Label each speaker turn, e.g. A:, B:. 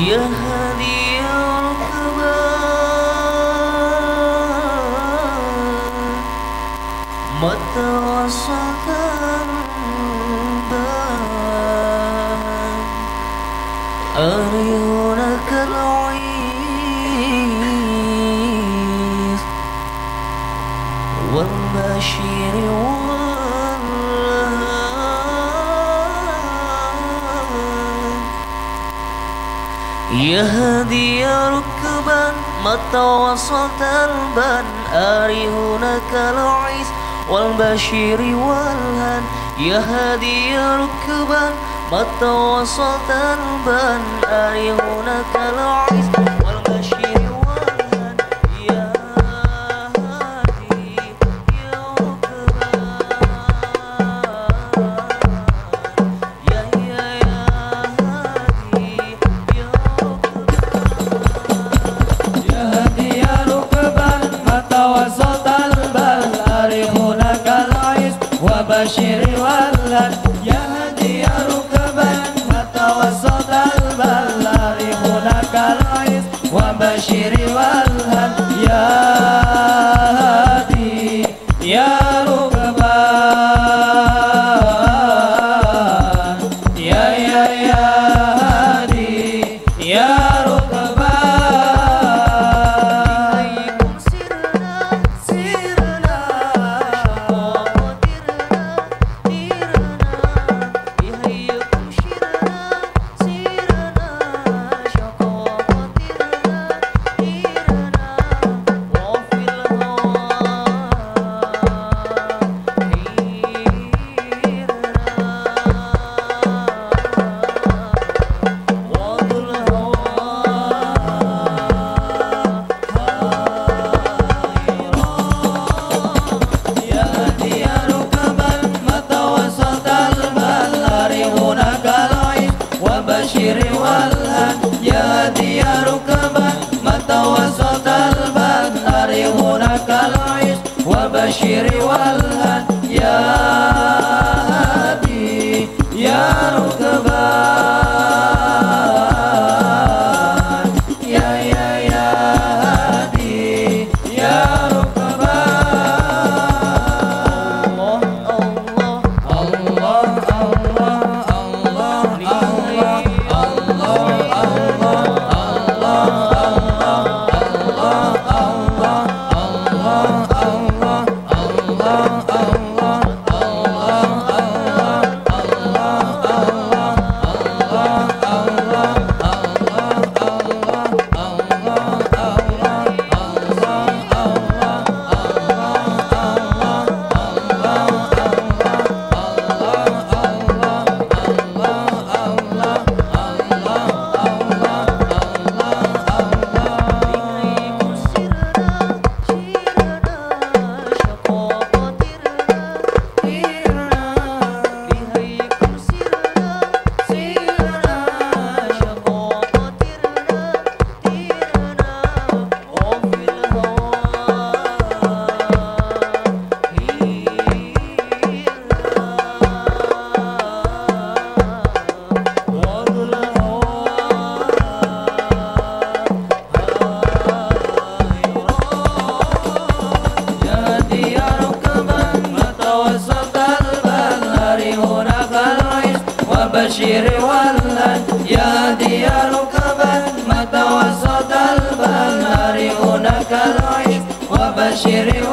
A: يهدي ركبا متى وصلت أريونك العيس والبشير يهدي ركبا متى وصلت البن؟ أريونك العيس والبشير والهن. يهدي ركبا متى وصلت البن؟ أريونك العيس
B: وبشر والهد يا هادي يا ركبا يا يا يا البشر والهن يا البشير والهن يا ديار كبن متى وسط البنار هناك وبشر والهن